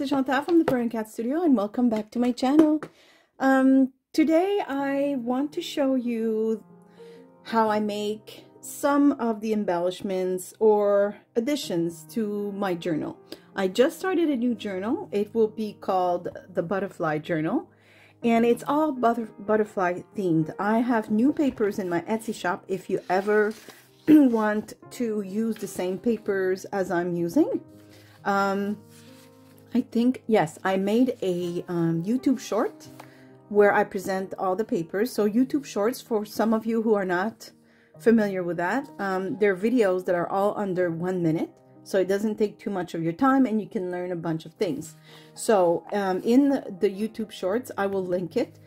this is Chantal from the and Cat Studio and welcome back to my channel. Um, today I want to show you how I make some of the embellishments or additions to my journal. I just started a new journal. It will be called the Butterfly Journal and it's all butter butterfly themed. I have new papers in my Etsy shop if you ever want to use the same papers as I'm using. Um, I think, yes, I made a um, YouTube short where I present all the papers. So YouTube shorts, for some of you who are not familiar with that, um, they're videos that are all under one minute. So it doesn't take too much of your time and you can learn a bunch of things. So um, in the, the, YouTube shorts, I will link it.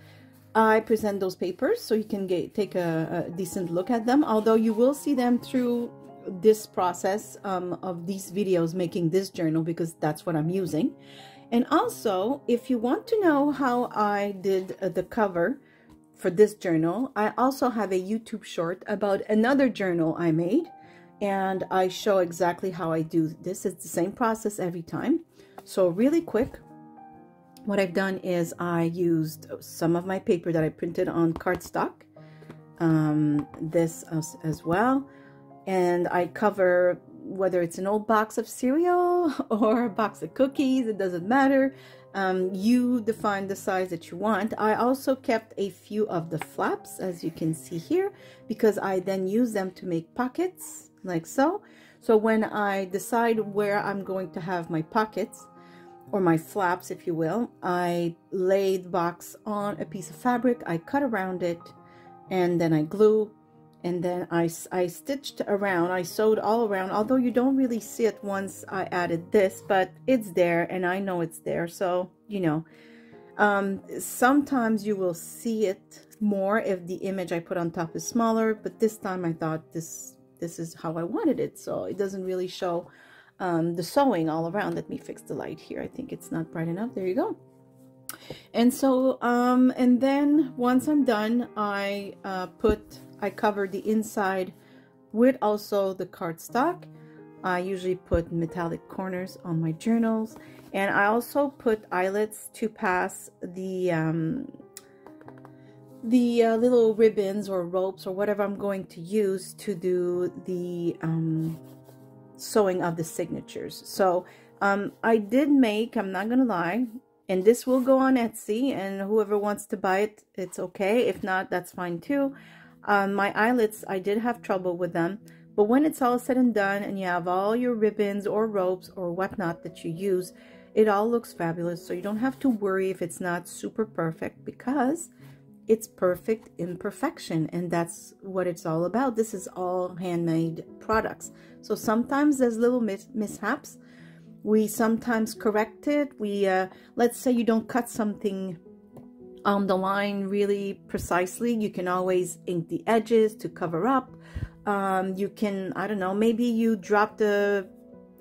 I present those papers so you can get take a, a decent look at them. Although you will see them through this process um, of these videos making this journal because that's what I'm using. And also, if you want to know how I did uh, the cover for this journal, I also have a YouTube short about another journal I made. And I show exactly how I do this. It's the same process every time. So really quick, what I've done is I used some of my paper that I printed on cardstock. Um, this as, as well and I cover whether it's an old box of cereal or a box of cookies, it doesn't matter. Um, you define the size that you want. I also kept a few of the flaps, as you can see here, because I then use them to make pockets, like so. So when I decide where I'm going to have my pockets, or my flaps, if you will, I lay the box on a piece of fabric, I cut around it, and then I glue and then I, I stitched around I sewed all around although you don't really see it once I added this but it's there and I know it's there so you know. Um, sometimes you will see it more if the image I put on top is smaller but this time I thought this this is how I wanted it so it doesn't really show um, the sewing all around. Let me fix the light here I think it's not bright enough there you go. And so um, and then once I'm done I uh, put I cover the inside with also the cardstock. I usually put metallic corners on my journals. And I also put eyelets to pass the um, the uh, little ribbons or ropes or whatever I'm going to use to do the um, sewing of the signatures. So um, I did make, I'm not going to lie, and this will go on Etsy and whoever wants to buy it, it's okay. If not, that's fine too. Um, my eyelets, I did have trouble with them. But when it's all said and done and you have all your ribbons or ropes or whatnot that you use, it all looks fabulous. So you don't have to worry if it's not super perfect because it's perfect imperfection. And that's what it's all about. This is all handmade products. So sometimes there's little mis mishaps. We sometimes correct it. We, uh, let's say you don't cut something um, the line really precisely. You can always ink the edges to cover up. Um, you can, I don't know, maybe you dropped a,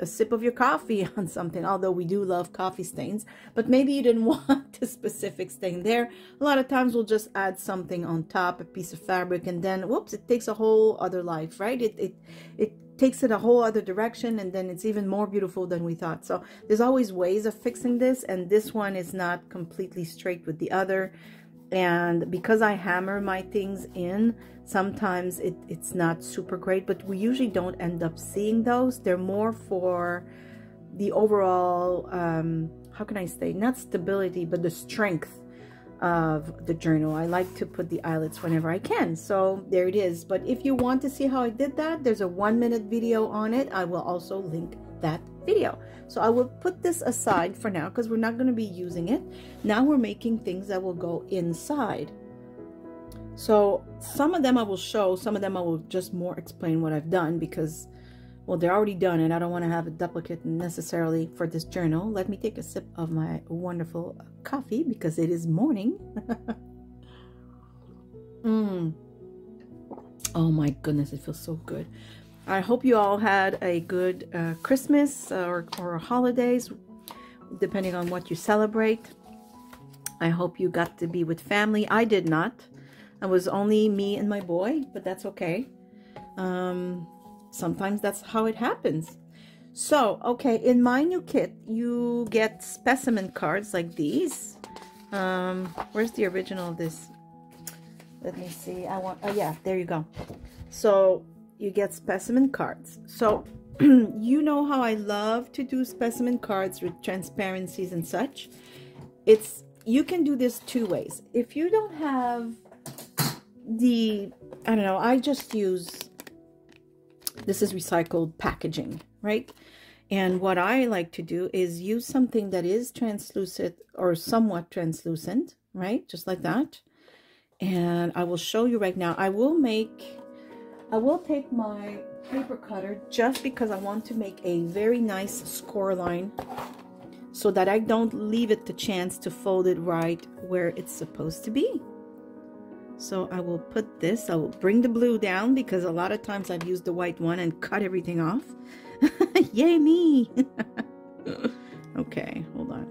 a sip of your coffee on something, although we do love coffee stains, but maybe you didn't want a specific stain there. A lot of times we'll just add something on top, a piece of fabric, and then, whoops, it takes a whole other life, right? It, it, it takes it a whole other direction and then it's even more beautiful than we thought. So there's always ways of fixing this and this one is not completely straight with the other. And because I hammer my things in, sometimes it, it's not super great, but we usually don't end up seeing those. They're more for the overall, um, how can I say, not stability, but the strength of the journal. I like to put the eyelets whenever I can. So there it is. But if you want to see how I did that, there's a one minute video on it. I will also link that video. So I will put this aside for now because we're not going to be using it. Now we're making things that will go inside. So some of them I will show, some of them I will just more explain what I've done because well, they're already done and I don't want to have a duplicate necessarily for this journal. Let me take a sip of my wonderful coffee because it is morning. Mmm. Oh my goodness, it feels so good. I hope you all had a good uh, Christmas or, or holidays, depending on what you celebrate. I hope you got to be with family. I did not. It was only me and my boy, but that's okay. Um, sometimes that's how it happens. So, okay, in my new kit, you get specimen cards like these. Um, where's the original of this? Let me see. I want, oh yeah, there you go. So, you get specimen cards. So, you know how I love to do specimen cards with transparencies and such. It's, you can do this two ways. If you don't have the, I don't know, I just use, this is recycled packaging, right? And what I like to do is use something that is translucent or somewhat translucent, right? Just like mm-hmm. that. And I will show you right now. I will make, I will take my paper cutter just because I want to make a very nice score line so that I don't leave it the chance to fold it right where it's supposed to be. So I will put this, I will bring the blue down because a lot of times I've used the white one and cut everything off. Yay me! okay, hold on.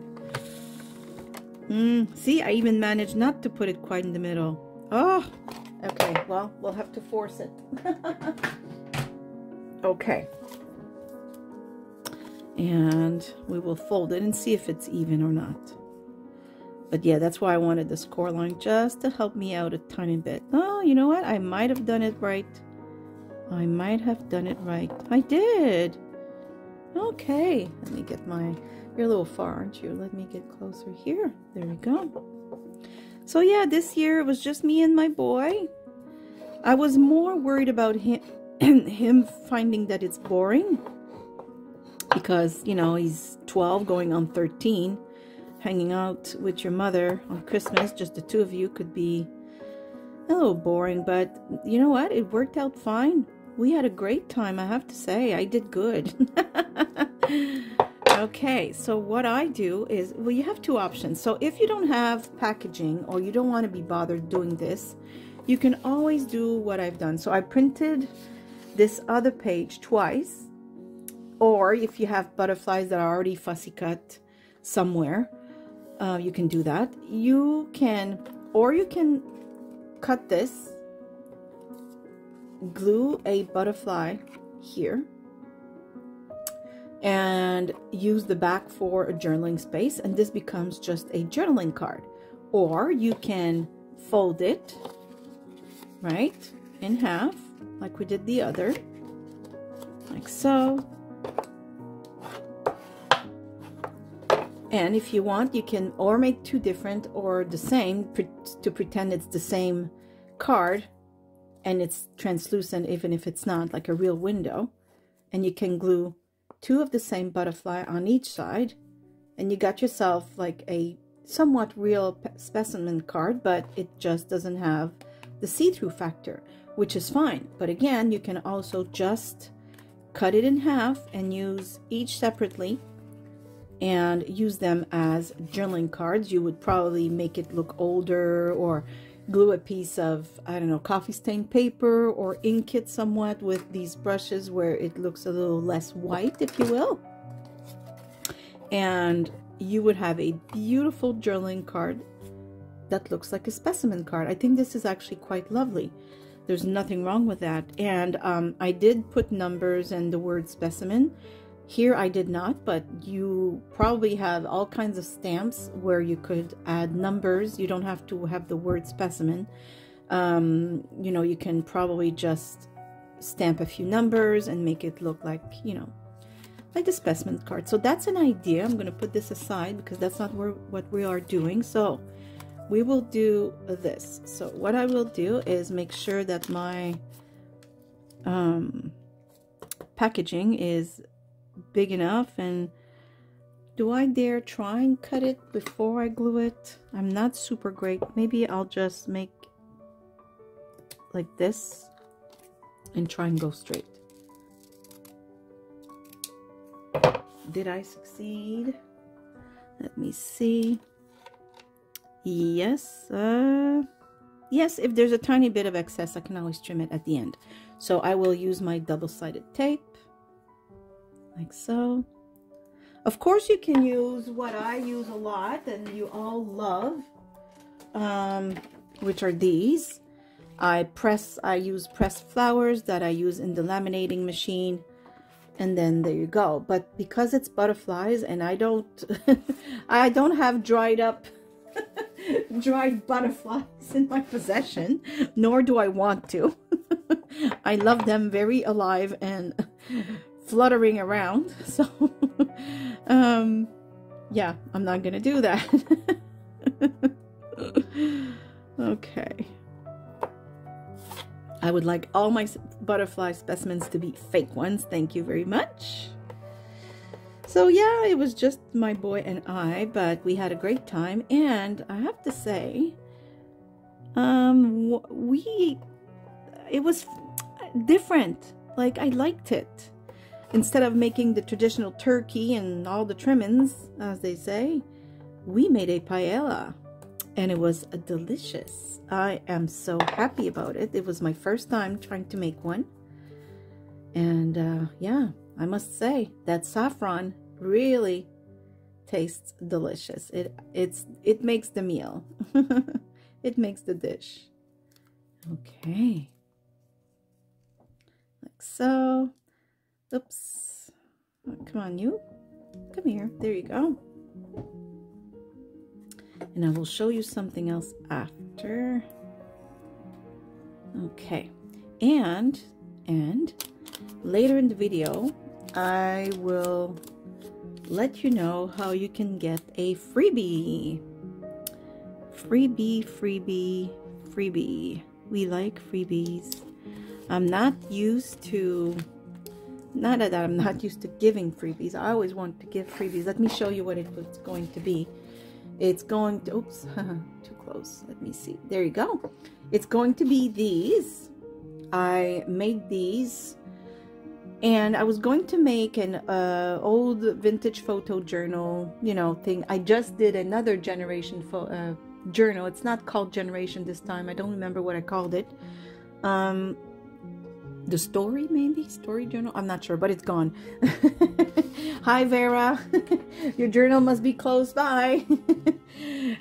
Mm, see, I even managed not to put it quite in the middle. Oh, okay, well, we'll have to force it. okay. And we will fold it and see if it's even or not. But yeah, that's why I wanted the score line just to help me out a tiny bit. Oh, you know what? I might have done it right. I might have done it right. I did. Okay. Let me get my... You're a little far, aren't you? Let me get closer here. There we go. So yeah, this year it was just me and my boy. I was more worried about him, him finding that it's boring. Because, you know, he's 12 going on 13 hanging out with your mother on Christmas, just the two of you, could be a little boring, but you know what? It worked out fine. We had a great time, I have to say. I did good. okay, so what I do is, well, you have two options. So if you don't have packaging or you don't want to be bothered doing this, you can always do what I've done. So I printed this other page twice, or if you have butterflies that are already fussy cut somewhere, uh, you can do that. You can, or you can cut this, glue a butterfly here, and use the back for a journaling space, and this becomes just a journaling card. Or you can fold it, right, in half, like we did the other, like so, And if you want, you can or make two different or the same pre to pretend it's the same card and it's translucent even if it's not, like a real window. And you can glue two of the same butterfly on each side and you got yourself like a somewhat real specimen card, but it just doesn't have the see-through factor, which is fine. But again, you can also just cut it in half and use each separately and use them as journaling cards. You would probably make it look older or glue a piece of, I don't know, coffee stained paper or ink it somewhat with these brushes where it looks a little less white, if you will. And you would have a beautiful journaling card that looks like a specimen card. I think this is actually quite lovely. There's nothing wrong with that. And um, I did put numbers and the word specimen here I did not, but you probably have all kinds of stamps where you could add numbers. You don't have to have the word specimen. Um, you know, you can probably just stamp a few numbers and make it look like, you know, like the specimen card. So that's an idea. I'm going to put this aside because that's not where, what we are doing. So we will do this. So what I will do is make sure that my um, packaging is big enough and do I dare try and cut it before I glue it? I'm not super great. Maybe I'll just make like this and try and go straight. Did I succeed? Let me see. Yes. Uh, yes, if there's a tiny bit of excess, I can always trim it at the end. So I will use my double-sided tape like so. Of course, you can use what I use a lot and you all love, um, which are these. I press, I use pressed flowers that I use in the laminating machine. and then there you go but because it's butterflies and I don't I don't have dried up dried butterflies in my possession nor do I want to I love them very alive and fluttering around so um yeah I'm not gonna do that okay I would like all my butterfly specimens to be fake ones. Thank you very much. So yeah, it was just my boy and I, but we had a great time. And I have to say, um, we, it was different. Like I liked it. Instead of making the traditional turkey and all the trimmings, as they say, we made a paella and it was delicious. I am so happy about it. It was my first time trying to make one. And uh, yeah, I must say that saffron really tastes delicious. It it's it makes the meal. it makes the dish. Okay. Like so. Oops. Oh, come on, you. Come here. There you go and I will show you something else after. Okay, and, and later in the video, I will let you know how you can get a freebie. Freebie, freebie, freebie. We like freebies. I'm not used to, not that I'm not used to giving freebies. I always want to give freebies. Let me show you what it was going to be. It's going to, oops, too close. Let me see. There you go. It's going to be these. I made these and I was going to make an uh, old vintage photo journal, you know, thing. I just did another generation for uh, journal. It's not called generation this time. I don't remember what I called it. Um, the story maybe? Story journal? I'm not sure but it's gone. Hi vera. Your journal must be close by.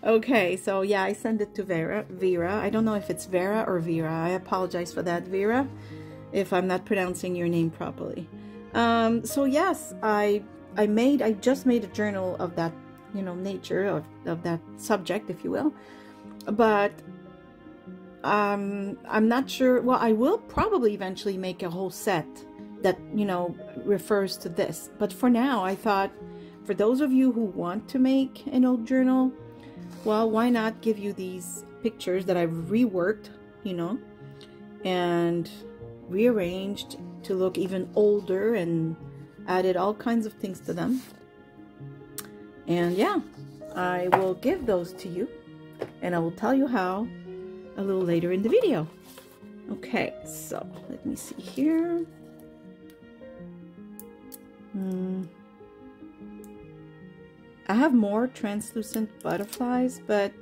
Okay so yeah i send it to vera vera. I don't know if it's vera or vera. I apologize for that vera if i'm not pronouncing your name properly. Um so yes i i made i just made a journal of that you know nature of, of that subject if you will. But um, I'm not sure. Well, I will probably eventually make a whole set that, you know, refers to this. But for now, I thought for those of you who want to make an old journal, well, why not give you these pictures that I've reworked, you know, and rearranged to look even older and added all kinds of things to them. And yeah, I will give those to you and I will tell you how a little later in the video. Okay, so let me see here. Hmm. I have more translucent butterflies, but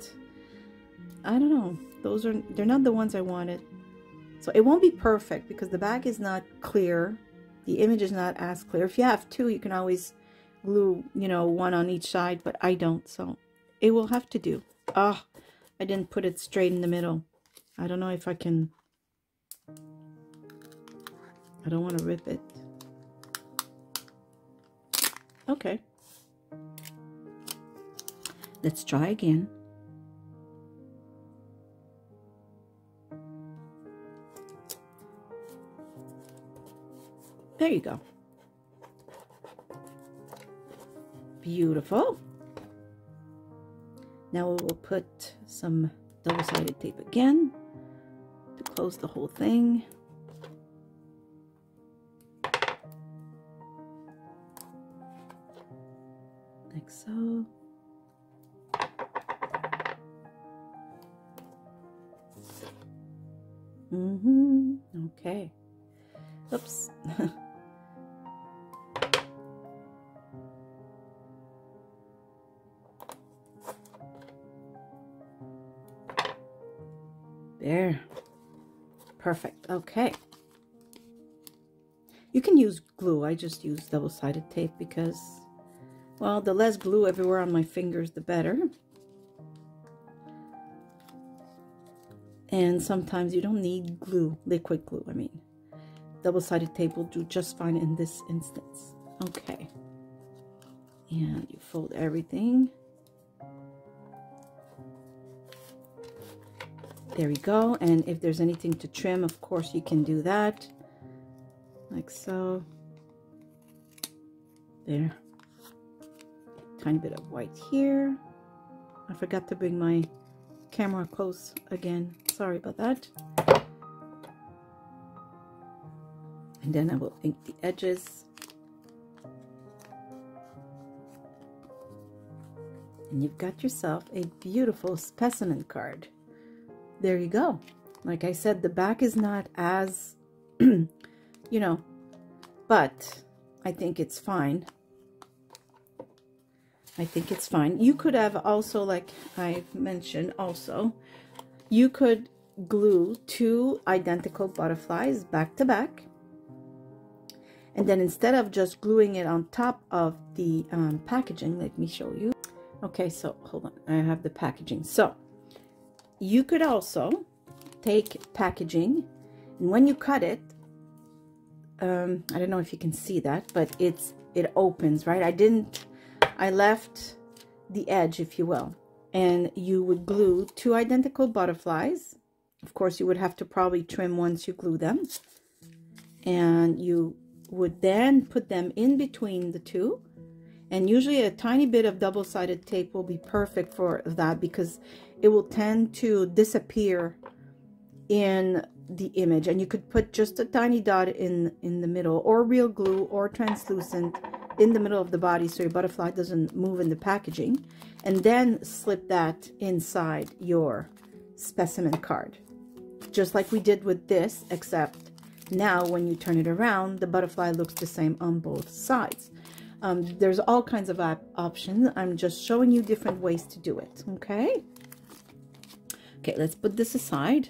I don't know. Those are, they're not the ones I wanted. So it won't be perfect because the back is not clear. The image is not as clear. If you have two, you can always glue, you know, one on each side, but I don't. So it will have to do. Ah, oh, I didn't put it straight in the middle. I don't know if I can... I don't want to rip it. Okay. Let's try again. There you go. Beautiful. Now we will put some double-sided tape again to close the whole thing. Like so. Mm-hmm. Okay. Oops. there. Perfect. Okay. You can use glue. I just use double-sided tape because, well, the less glue everywhere on my fingers, the better. And sometimes you don't need glue, liquid glue, I mean. double-sided tape will do just fine in this instance. Okay. And you fold everything. There we go. And if there's anything to trim, of course, you can do that. Like so. There. Tiny bit of white here. I forgot to bring my camera close again. Sorry about that. And then I will ink the edges. And you've got yourself a beautiful specimen card. There you go. Like I said, the back is not as, you know, but I think it's fine. I think it's fine. You could have also, like I've mentioned also, you could glue two identical butterflies back to back and then instead of just gluing it on top of the um, packaging, let me show you. Okay, so hold on, I have the packaging. So you could also take packaging and when you cut it, um, I don't know if you can see that, but it's it opens, right? I didn't, I left the edge, if you will, and you would glue two identical butterflies. Of course, you would have to probably trim once you glue them. And you would then put them in between the two and usually a tiny bit of double-sided tape will be perfect for that because it will tend to disappear in the image and you could put just a tiny dot in in the middle or real glue or translucent in the middle of the body so your butterfly doesn't move in the packaging and then slip that inside your specimen card just like we did with this except now, when you turn it around, the butterfly looks the same on both sides. Um, there's all kinds of op options. I'm just showing you different ways to do it, okay? Okay, let's put this aside.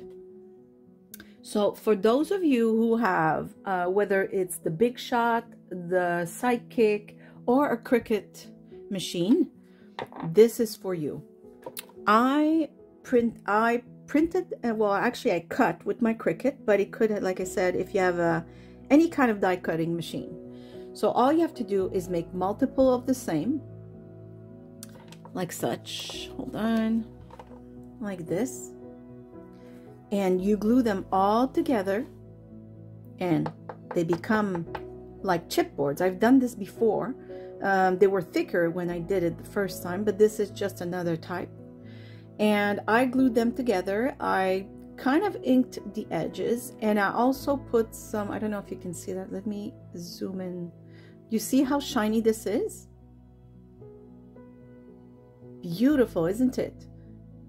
So for those of you who have, uh, whether it's the Big Shot, the Sidekick, or a Cricut machine, this is for you. I print, I printed, uh, well, actually I cut with my Cricut, but it could, like I said, if you have a, any kind of die cutting machine. So all you have to do is make multiple of the same, like such, hold on, like this. And you glue them all together and they become like chipboards. I've done this before. Um, they were thicker when I did it the first time, but this is just another type and I glued them together. I kind of inked the edges and I also put some, I don't know if you can see that. Let me zoom in. You see how shiny this is? Beautiful, isn't it?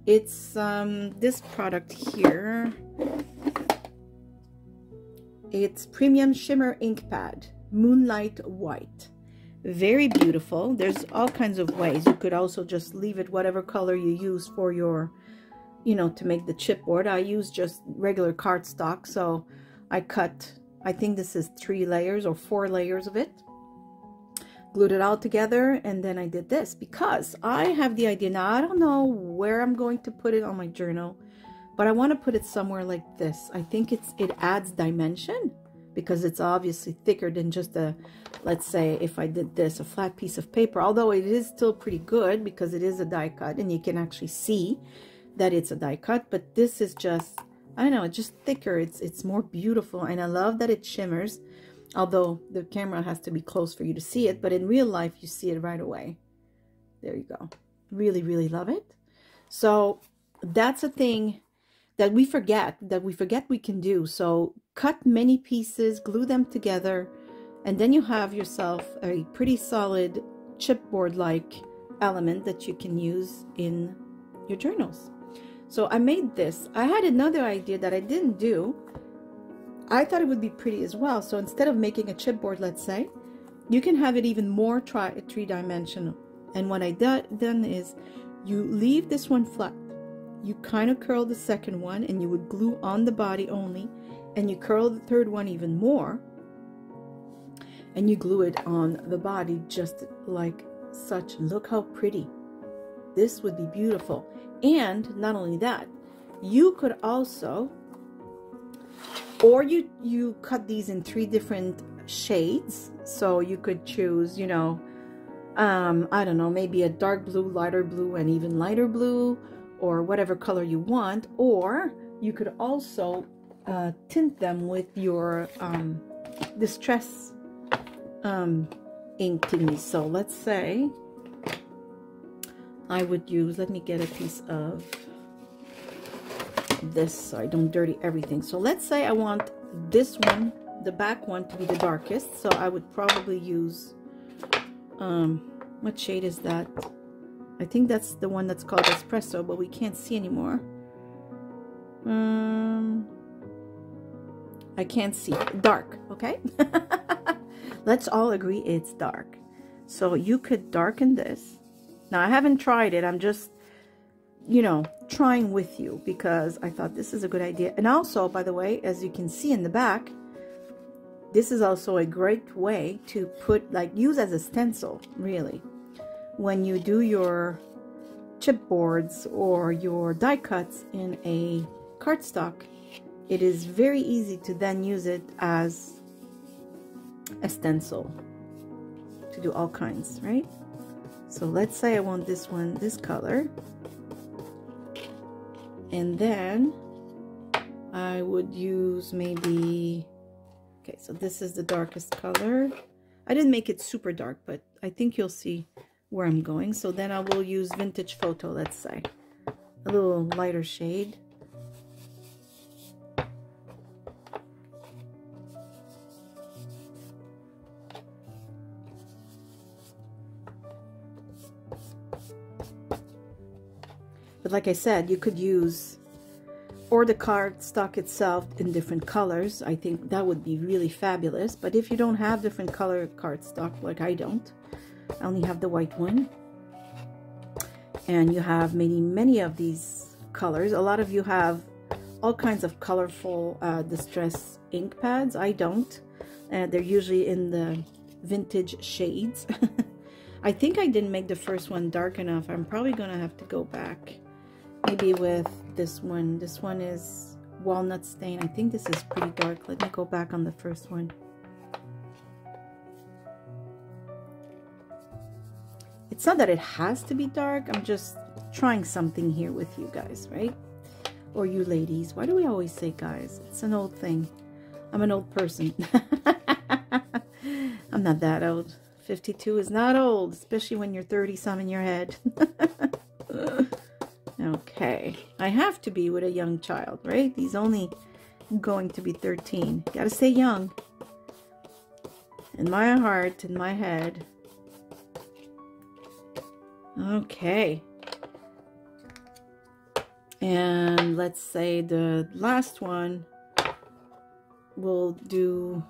It's um, this product here. It's Premium Shimmer Ink Pad, Moonlight White. Very beautiful. There's all kinds of ways. You could also just leave it whatever color you use for your you know to make the chipboard. I use just regular cardstock so I cut I think this is three layers or four layers of it glued it all together and then I did this because I have the idea. Now I don't know where I'm going to put it on my journal but I want to put it somewhere like this. I think it's it adds dimension because it's obviously thicker than just a, let's say if I did this, a flat piece of paper, although it is still pretty good because it is a die cut and you can actually see that it's a die cut, but this is just, I don't know, it's just thicker. It's, it's more beautiful and I love that it shimmers, although the camera has to be close for you to see it, but in real life you see it right away. There you go. Really, really love it. So that's a thing that we forget, that we forget we can do. So cut many pieces, glue them together, and then you have yourself a pretty solid chipboard-like element that you can use in your journals. So I made this. I had another idea that I didn't do. I thought it would be pretty as well. So instead of making a chipboard, let's say, you can have it even more three-dimensional. And what I done is you leave this one flat you kind of curl the second one and you would glue on the body only and you curl the third one even more and you glue it on the body just like such look how pretty this would be beautiful and not only that you could also or you you cut these in three different shades. So you could choose you know um i don't know maybe a dark blue lighter blue and even lighter blue or whatever color you want. Or you could also uh, tint them with your um, distress um, ink thingy. So let's say I would use let me get a piece of this so I don't dirty everything. So let's say I want this one the back one to be the darkest. So I would probably use um what shade is that? I think that's the one that's called espresso but we can't see anymore. Um I can't see. Dark okay? Let's all agree it's dark. So you could darken this. Now I haven't tried it. I'm just you know trying with you because I thought this is a good idea. And also by the way as you can see in the back this is also a great way to put like use as a stencil really. When you do your chipboards or your die cuts in a cardstock it is very easy to then use it as a stencil to do all kinds right? So let's say I want this one this color and then I would use maybe Okay, so this is the darkest color. I didn't make it super dark, but I think you'll see where I'm going. So then I will use Vintage Photo, let's say. A little lighter shade. But like I said, you could use or the cardstock itself in different colors. I think that would be really fabulous. But if you don't have different color cardstock, like I don't, I only have the white one. And you have many, many of these colors. A lot of you have all kinds of colorful uh, distress ink pads. I don't. Uh, they're usually in the vintage shades. I think I didn't make the first one dark enough. I'm probably going to have to go back maybe with this one. This one is walnut stain. I think this is pretty dark. Let me go back on the first one. It's not that it has to be dark. I'm just trying something here with you guys, right? Or you ladies. Why do we always say guys? It's an old thing. I'm an old person. I'm not that old. 52 is not old, especially when you're 30 some in your head. Okay, I have to be with a young child, right? He's only going to be 13. Gotta stay young. In my heart, in my head. Okay. And let's say the last one will do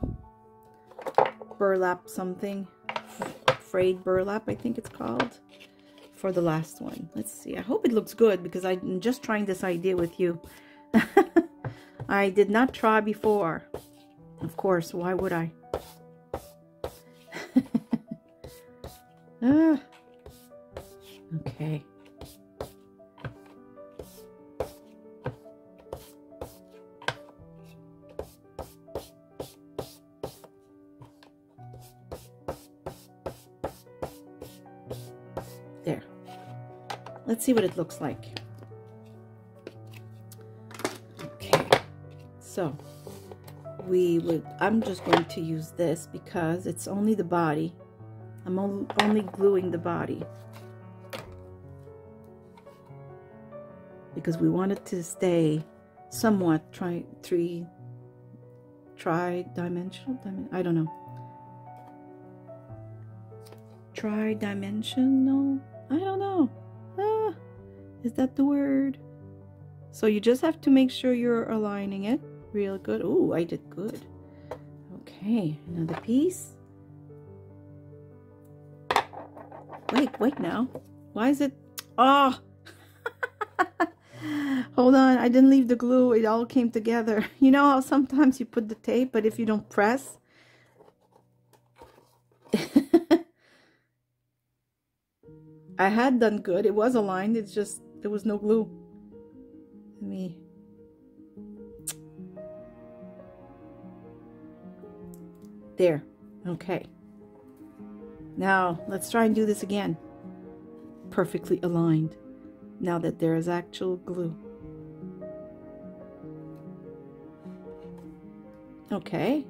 burlap something. Frayed burlap, I think it's called for the last one. Let's see. I hope it looks good because I'm just trying this idea with you. I did not try before. Of course, why would I? ah. Okay. Let's see what it looks like. Okay, so we would, I'm just going to use this because it's only the body. I'm only gluing the body. Because we want it to stay somewhat tri three tri-dimensional, I don't know. Tri-dimensional? I don't know. Is that the word? So you just have to make sure you're aligning it real good. Oh, I did good. Okay, another piece. Wait, wait now. Why is it? Oh! Hold on, I didn't leave the glue. It all came together. You know how sometimes you put the tape, but if you don't press, I had done good. It was aligned. It's just there was no glue. Let me. there. Okay. Now, let's try and do this again. Perfectly aligned. Now that there is actual glue. Okay,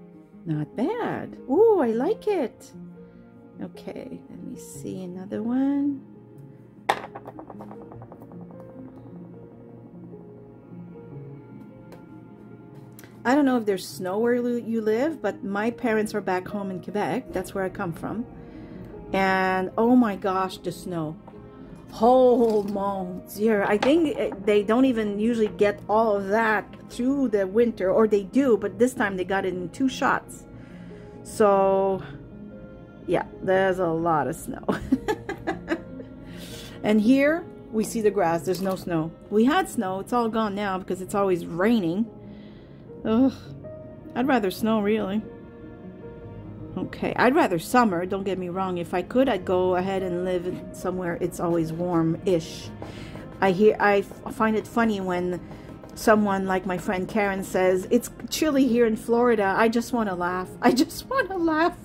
not bad. Oh, I like it. Okay, let me see another one. I don't know if there's snow where you live, but my parents are back home in Quebec. That's where I come from. And oh my gosh, the snow. Oh mon dieu. I think eh, they don't even usually get all of that through the winter, or they do, but this time they got it in two shots. So, yeah, there's a lot of snow. and here we see the grass. There's no snow. We had snow. It's all gone now because it's always raining. Ugh. I'd rather snow, really. Okay, I'd rather summer, don't get me wrong. If I could, I'd go ahead and live somewhere it's always warm-ish. I hear I find it funny when someone like my friend Karen says, "It's chilly here in Florida." I just want to laugh. I just want to laugh.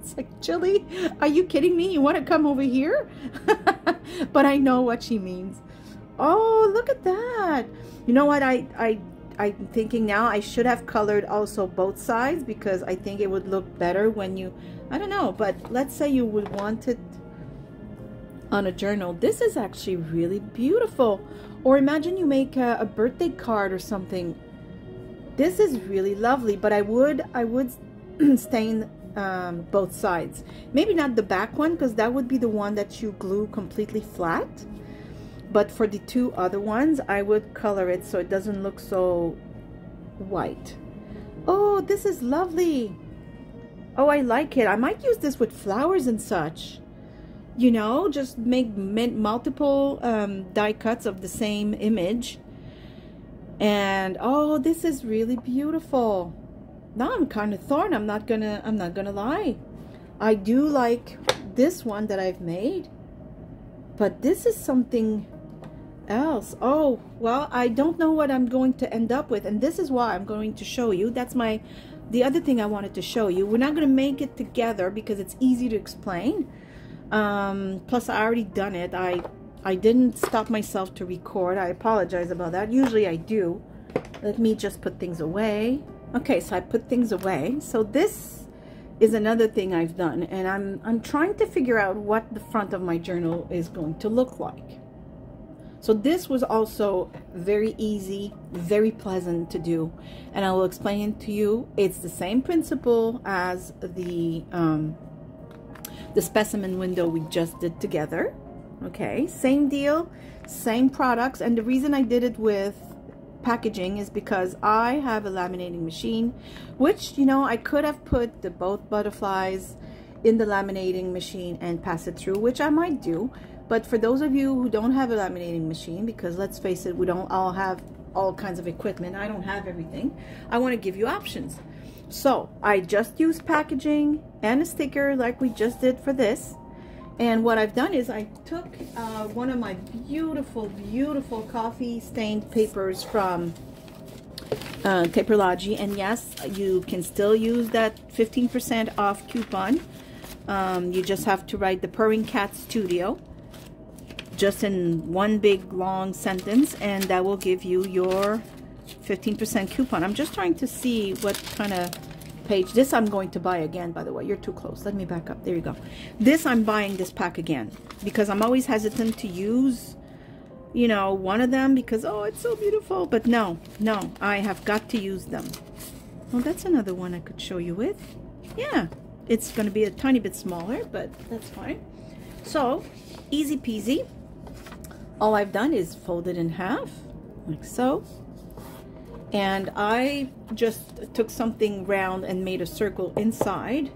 It's like, "Chilly? Are you kidding me? You want to come over here?" but I know what she means. Oh, look at that. You know what? I I I'm thinking now I should have colored also both sides because I think it would look better when you, I don't know, but let's say you would want it on a journal. This is actually really beautiful. Or imagine you make a, a birthday card or something. This is really lovely, but I would, I would stain um, both sides. Maybe not the back one because that would be the one that you glue completely flat but for the two other ones I would color it so it doesn't look so white. Oh this is lovely. Oh I like it. I might use this with flowers and such. You know just make multiple um, die cuts of the same image. And oh this is really beautiful. Now I'm kind of thorn I'm not gonna I'm not gonna lie. I do like this one that I've made but this is something else. Oh well I don't know what I'm going to end up with and this is why I'm going to show you. That's my the other thing I wanted to show you. We're not going to make it together because it's easy to explain. Um, plus I already done it. I I didn't stop myself to record. I apologize about that. Usually I do. Let me just put things away. Okay so I put things away. So this is another thing I've done and I'm I'm trying to figure out what the front of my journal is going to look like so this was also very easy, very pleasant to do. And I will explain to you. It's the same principle as the, um, the specimen window we just did together. Okay, same deal, same products. And the reason I did it with packaging is because I have a laminating machine, which, you know, I could have put the both butterflies in the laminating machine and pass it through, which I might do. But for those of you who don't have a laminating machine, because let's face it, we don't all have all kinds of equipment. I don't have everything. I want to give you options. So I just used packaging and a sticker like we just did for this. And what I've done is I took uh, one of my beautiful, beautiful coffee stained papers from uh. And yes, you can still use that 15% off coupon. Um, you just have to write the Purring Cat Studio just in one big long sentence and that will give you your 15% coupon. I'm just trying to see what kind of page. This I'm going to buy again, by the way. You're too close. Let me back up. There you go. This I'm buying this pack again because I'm always hesitant to use, you know, one of them because, oh, it's so beautiful. But no, no, I have got to use them. Well, that's another one I could show you with. Yeah, it's going to be a tiny bit smaller, but that's fine. So, easy peasy all I've done is fold it in half like so. And I just took something round and made a circle inside.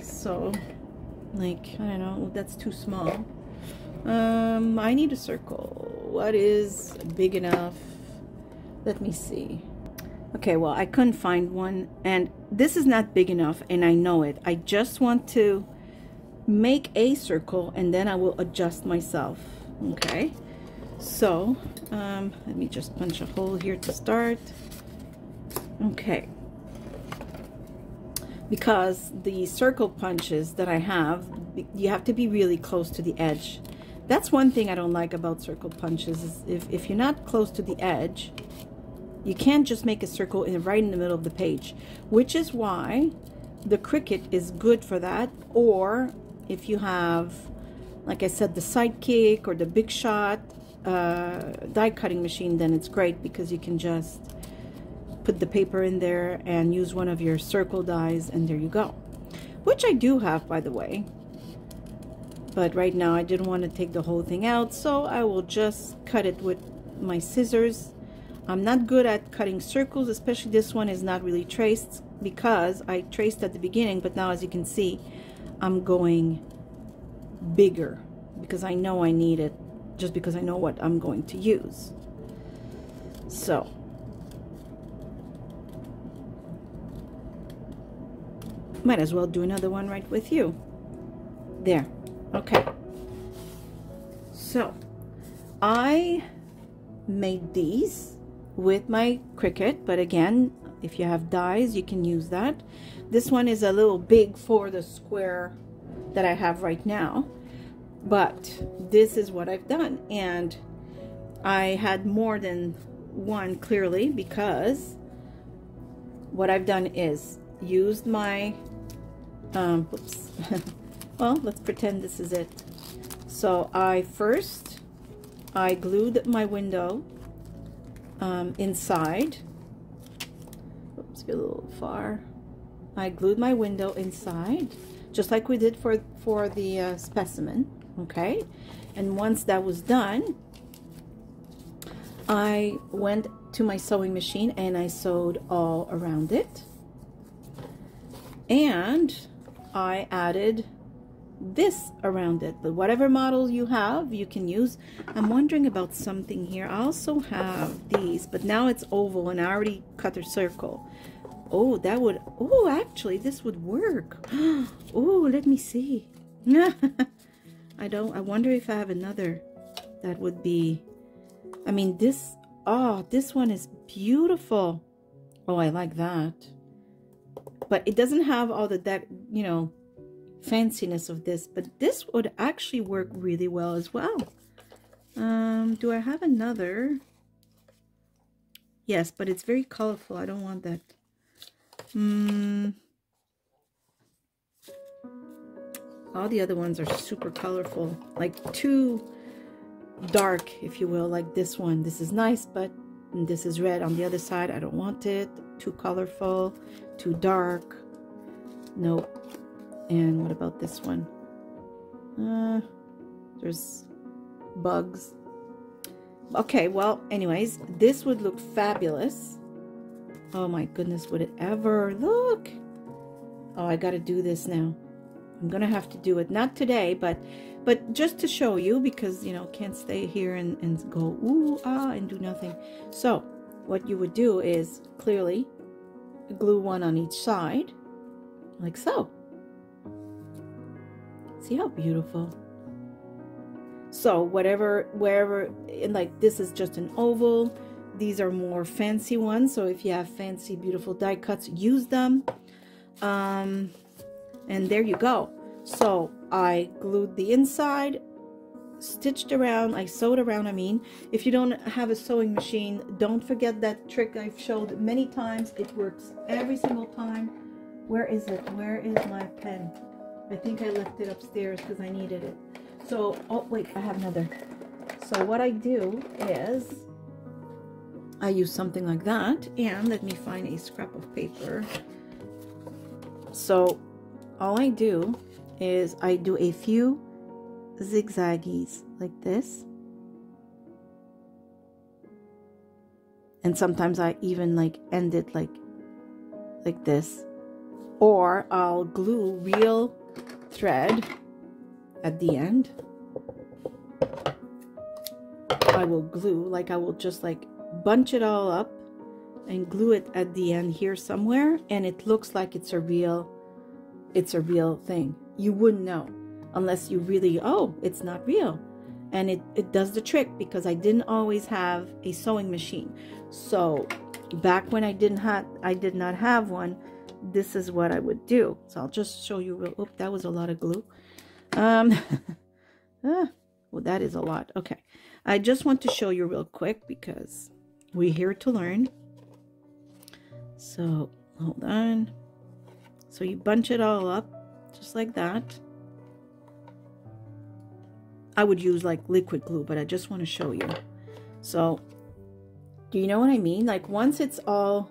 So like I don't know that's too small. Um, I need a circle. What is big enough? Let me see. Okay well I couldn't find one and this is not big enough and I know it. I just want to make a circle and then I will adjust myself okay so um, let me just punch a hole here to start okay because the circle punches that I have, you have to be really close to the edge. That's one thing I don't like about circle punches is if, if you're not close to the edge, you can't just make a circle in right in the middle of the page, which is why the Cricut is good for that. Or if you have, like I said, the Sidekick or the Big Shot uh, die cutting machine, then it's great because you can just put the paper in there and use one of your circle dies and there you go. Which I do have, by the way. But right now I didn't want to take the whole thing out, so I will just cut it with my scissors. I'm not good at cutting circles, especially this one is not really traced because I traced at the beginning, but now as you can see, I'm going bigger because I know I need it just because I know what I'm going to use. So, might as well do another one right with you. There. Okay. So, I made these with my Cricut, but again, if you have dies, you can use that. This one is a little big for the square that I have right now, but this is what I've done. And I had more than one clearly because what I've done is used my, um, oops, well, let's pretend this is it. So I first, I glued my window um, inside. Oops, get a little far. I glued my window inside, just like we did for, for the uh, specimen, okay? And once that was done, I went to my sewing machine and I sewed all around it. And I added this around it but whatever model you have you can use I'm wondering about something here I also have these but now it's oval and I already cut a circle oh that would oh actually this would work oh let me see I don't I wonder if I have another that would be I mean this oh this one is beautiful oh I like that but it doesn't have all the that you know fanciness of this, but this would actually work really well as well. Um, do I have another? Yes, but it's very colorful. I don't want that. Hmm. All the other ones are super colorful, like too dark, if you will, like this one. This is nice, but this is red on the other side. I don't want it. Too colorful, too dark. Nope. And what about this one? Uh, there's bugs. Okay, well, anyways, this would look fabulous. Oh my goodness, would it ever? Look! Oh, I gotta do this now. I'm gonna have to do it. Not today, but but just to show you because, you know, can't stay here and, and go ooh, ah, and do nothing. So, what you would do is clearly glue one on each side, like so. See how beautiful? So whatever, wherever, and like this is just an oval. These are more fancy ones. So if you have fancy, beautiful die cuts, use them. Um, and there you go. So I glued the inside, stitched around, I sewed around, I mean. If you don't have a sewing machine, don't forget that trick I've showed many times. It works every single time. Where is it? Where is my pen? I think I left it upstairs because I needed it. So, oh wait, I have another. So what I do is I use something like that and let me find a scrap of paper. So all I do is I do a few zigzaggies like this. And sometimes I even like end it like like this. Or I'll glue real thread at the end. I will glue, like I will just like bunch it all up and glue it at the end here somewhere and it looks like it's a real it's a real thing you wouldn't know unless you really oh it's not real and it, it does the trick because I didn't always have a sewing machine so back when I didn't have I did not have one this is what I would do. So I'll just show you real, oop, that was a lot of glue. Um, ah, well, that is a lot. Okay. I just want to show you real quick because we're here to learn. So hold on. So you bunch it all up just like that. I would use like liquid glue, but I just want to show you. So do you know what I mean? Like once it's all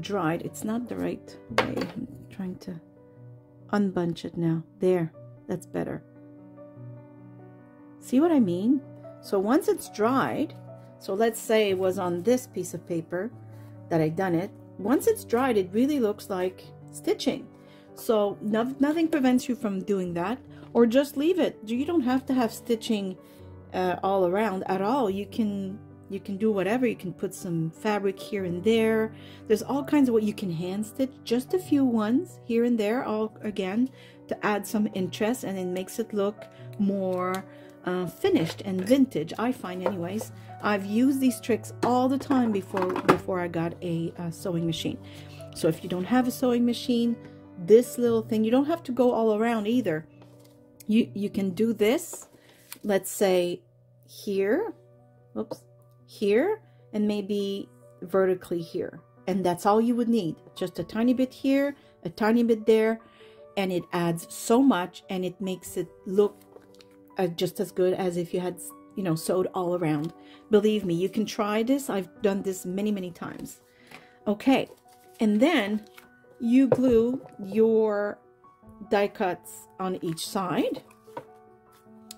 dried, it's not the right way. I'm trying to unbunch it now. There, that's better. See what I mean? So once it's dried, so let's say it was on this piece of paper that I done it. Once it's dried, it really looks like stitching. So no, nothing prevents you from doing that or just leave it. You don't have to have stitching uh, all around at all. You can you can do whatever. You can put some fabric here and there. There's all kinds of what you can hand stitch. Just a few ones here and there, all again to add some interest and it makes it look more uh, finished and vintage. I find, anyways. I've used these tricks all the time before before I got a, a sewing machine. So if you don't have a sewing machine, this little thing, you don't have to go all around either. You you can do this. Let's say here. Oops here and maybe vertically here. And that's all you would need. Just a tiny bit here, a tiny bit there, and it adds so much and it makes it look uh, just as good as if you had, you know, sewed all around. Believe me, you can try this. I've done this many, many times. Okay, and then you glue your die cuts on each side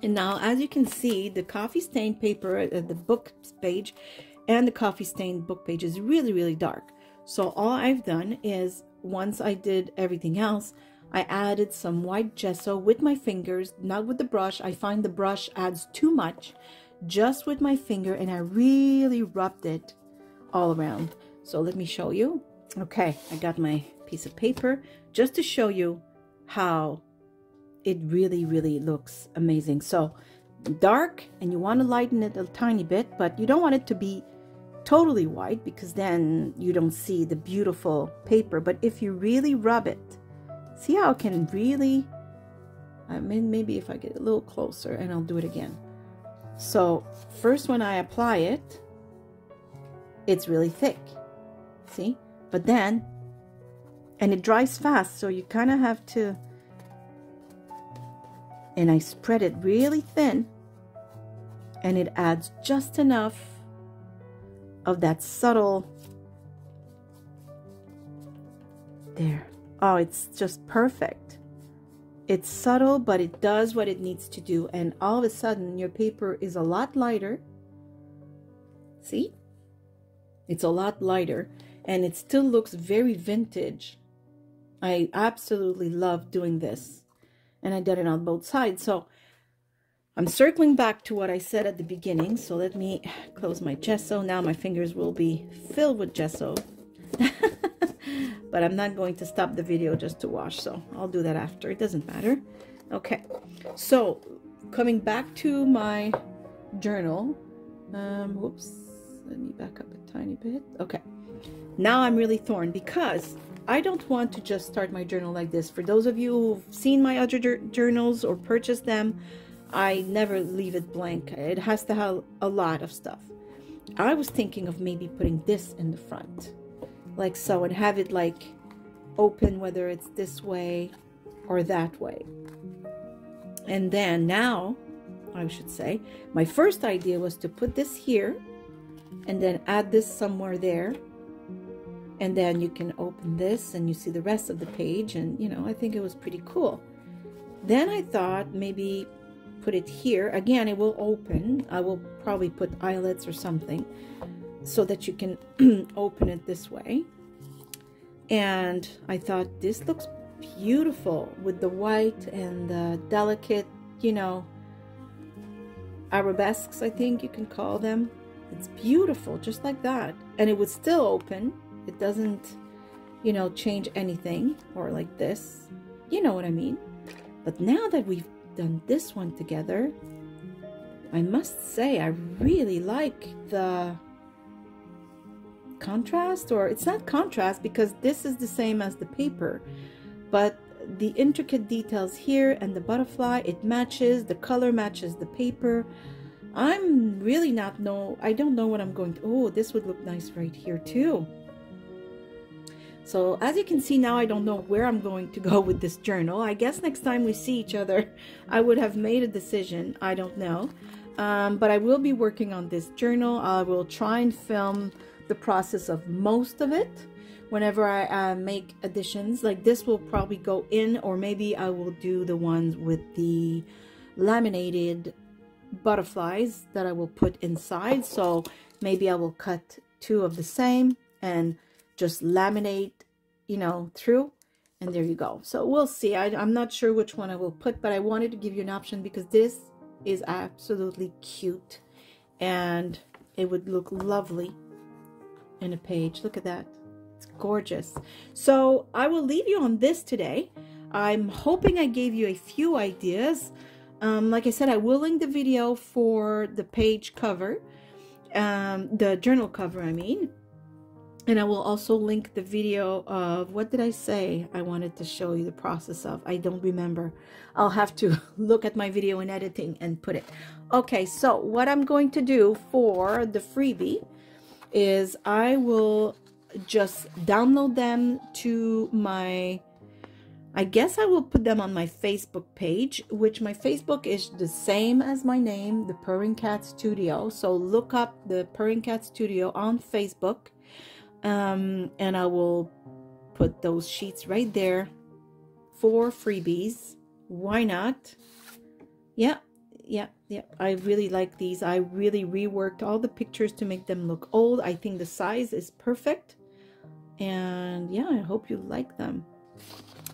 and now, as you can see, the coffee stained paper uh, the book page and the coffee stained book page is really, really dark. So all I've done is once I did everything else, I added some white gesso with my fingers, not with the brush. I find the brush adds too much just with my finger and I really rubbed it all around. So let me show you. Okay, I got my piece of paper just to show you how it really, really looks amazing. So dark and you want to lighten it a tiny bit, but you don't want it to be totally white because then you don't see the beautiful paper. But if you really rub it, see how it can really, I mean, maybe if I get a little closer and I'll do it again. So first when I apply it, it's really thick, see? But then, and it dries fast, so you kind of have to and I spread it really thin and it adds just enough of that subtle there oh it's just perfect it's subtle but it does what it needs to do and all of a sudden your paper is a lot lighter see it's a lot lighter and it still looks very vintage I absolutely love doing this and I did it on both sides. So I'm circling back to what I said at the beginning. So let me close my gesso. Now my fingers will be filled with gesso. but I'm not going to stop the video just to wash. So I'll do that after. It doesn't matter. Okay. So coming back to my journal. Um, whoops. Let me back up a tiny bit. Okay. Now I'm really torn because I don't want to just start my journal like this. For those of you who've seen my other journals or purchased them, I never leave it blank. It has to have a lot of stuff. I was thinking of maybe putting this in the front, like so, and have it like open whether it's this way or that way. And then now, I should say, my first idea was to put this here and then add this somewhere there. And then you can open this and you see the rest of the page and you know I think it was pretty cool. Then I thought maybe put it here. Again it will open. I will probably put eyelets or something so that you can open it this way and I thought this looks beautiful with the white and the delicate you know arabesques I think you can call them it's beautiful just like that and it would still open it doesn't, you know, change anything or like this. You know what I mean? But now that we've done this one together, I must say I really like the contrast or it's not contrast because this is the same as the paper but the intricate details here and the butterfly it matches the color matches the paper I'm really not know I don't know what I'm going to oh this would look nice right here too so as you can see now, I don't know where I'm going to go with this journal. I guess next time we see each other, I would have made a decision. I don't know. Um, but I will be working on this journal. I will try and film the process of most of it whenever I uh, make additions. Like this will probably go in or maybe I will do the ones with the laminated butterflies that I will put inside. So maybe I will cut two of the same and just laminate, you know, through. And there you go. So we'll see. I, I'm not sure which one I will put, but I wanted to give you an option because this is absolutely cute. And it would look lovely in a page. Look at that. It's gorgeous. So I will leave you on this today. I'm hoping I gave you a few ideas. Um, like I said, I will link the video for the page cover, um, the journal cover, I mean. And I will also link the video of, what did I say I wanted to show you the process of? I don't remember. I'll have to look at my video in editing and put it. Okay, so what I'm going to do for the freebie is I will just download them to my, I guess I will put them on my Facebook page, which my Facebook is the same as my name, the Purring Cat Studio. So look up the Purring Cat Studio on Facebook um, and I will put those sheets right there for freebies. Why not? Yeah, yeah, yeah. I really like these. I really reworked all the pictures to make them look old. I think the size is perfect. And yeah, I hope you like them.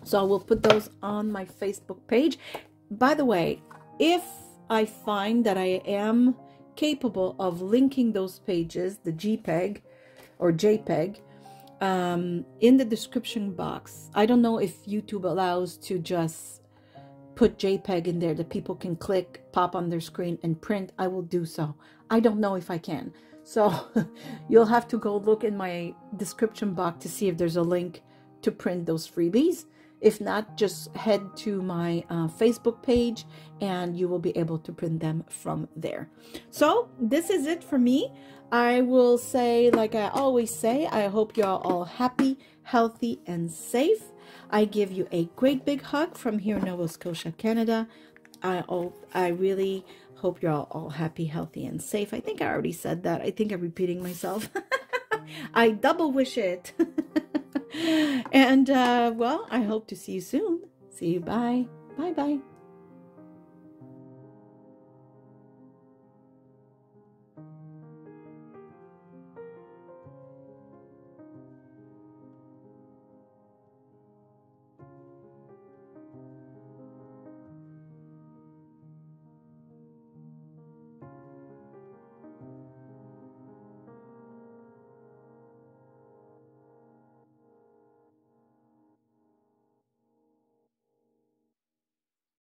So I will put those on my Facebook page. By the way, if I find that I am capable of linking those pages, the JPEG, or JPEG um, in the description box. I don't know if YouTube allows to just put JPEG in there that people can click, pop on their screen and print. I will do so. I don't know if I can. So you'll have to go look in my description box to see if there's a link to print those freebies. If not, just head to my uh, Facebook page and you will be able to print them from there. So this is it for me. I will say, like I always say, I hope you're all happy, healthy, and safe. I give you a great big hug from here in Nova Scotia, Canada. I hope, I really hope you're all, all happy, healthy, and safe. I think I already said that. I think I'm repeating myself. I double wish it. and, uh, well, I hope to see you soon. See you. Bye. Bye-bye.